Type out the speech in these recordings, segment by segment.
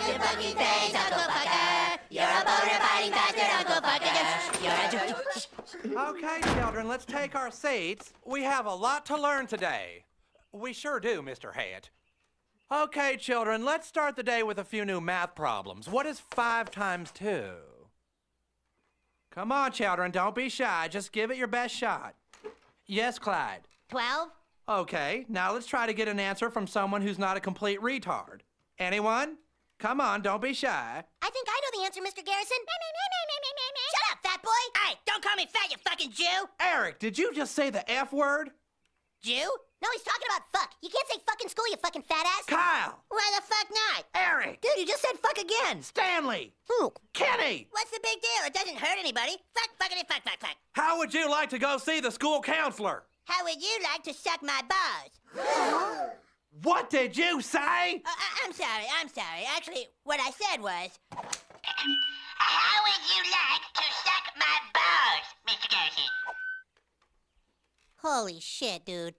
Shut fucking face, Uncle Fucker. You're a boner fighting bastard, Uncle Fucker. You're a. Okay, children, let's take our seats. We have a lot to learn today. We sure do, Mr. Hat. Okay, children, let's start the day with a few new math problems. What is 5 times 2? Come on, children, don't be shy. Just give it your best shot. Yes, Clyde. 12? Okay, now let's try to get an answer from someone who's not a complete retard. Anyone? Come on, don't be shy. I think I know the answer, Mr. Garrison. Shut up, fat boy. Hey, don't call me fat, you fucking Jew! Eric, did you just say the F word? Jew? No, he's talking about fuck. You can't say fuck in school, you fucking fat ass. Kyle! Why the fuck not? Eric! Dude, you just said fuck again. Stanley! Who? Kenny! What's the big deal? It doesn't hurt anybody. Fuck, fuckity, fuck, fuck, fuck. How would you like to go see the school counselor? How would you like to suck my balls? What did you say? Uh, I- I'm sorry, I'm sorry. Actually, what I said was. How would you like to suck my balls, Mr. Garrison? Holy shit, dude.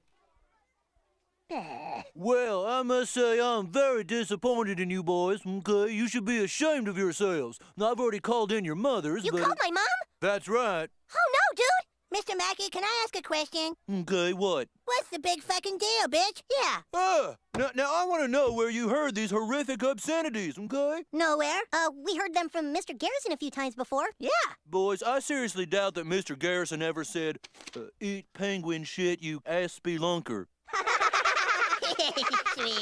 Well, I must say I'm very disappointed in you boys, okay? You should be ashamed of yourselves. Now, I've already called in your mothers, You but... called my mom? That's right. Oh no, dude. Mr. Mackey, can I ask a question? Okay, what? What's the big fucking deal, bitch? Yeah. Ah, now, now I want to know where you heard these horrific obscenities, okay? Nowhere. Uh, we heard them from Mr. Garrison a few times before. Yeah. Boys, I seriously doubt that Mr. Garrison ever said, uh, eat penguin shit, you ass spelunker. Sweet.